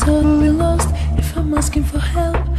totally lost if I'm asking for help.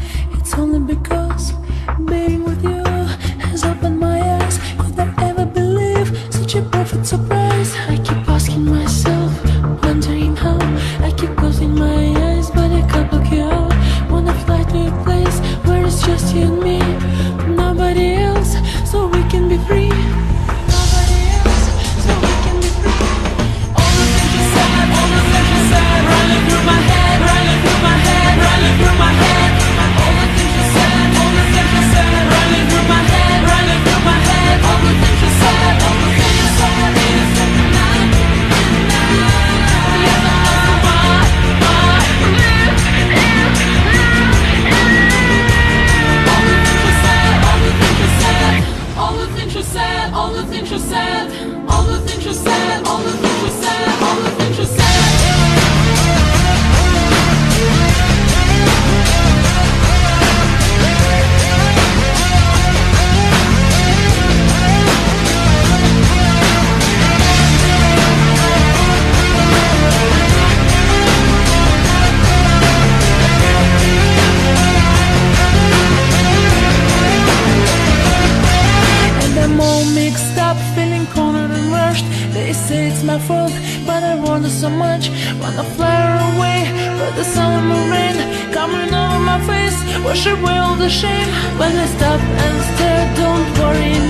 crushed. They say it's my fault, but I wonder so much. Wanna fly away, but the sun will rain Coming over my face, wash away all the shame When I stop and stare, don't worry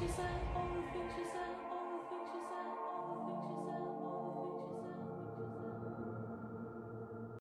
she say?